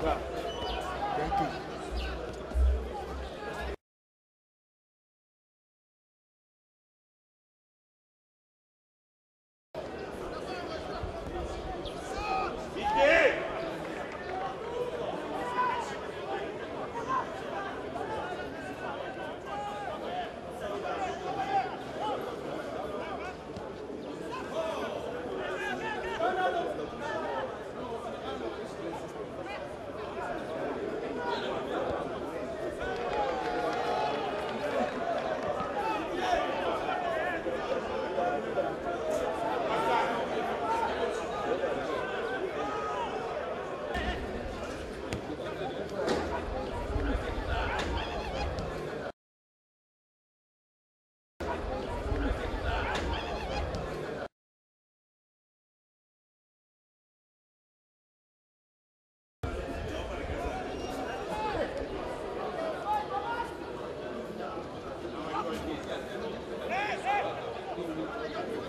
对。何?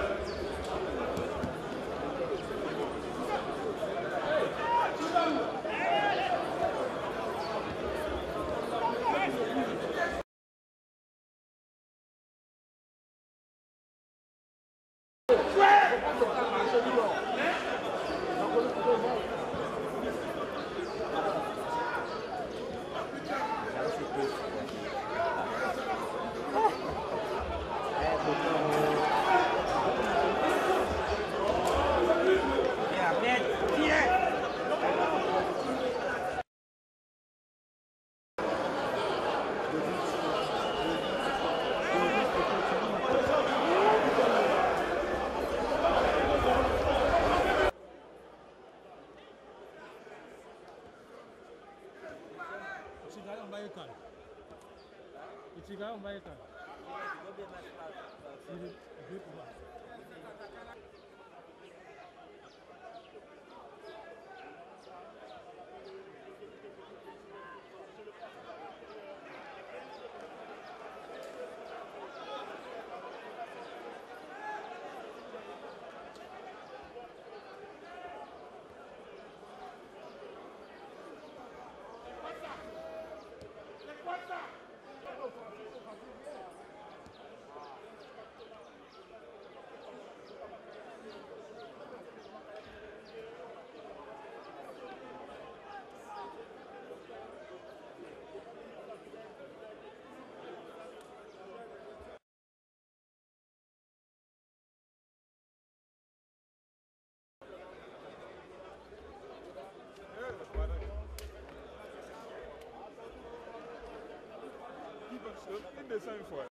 ichigayo mbaye kale ili vipi basi Il des 5 fois.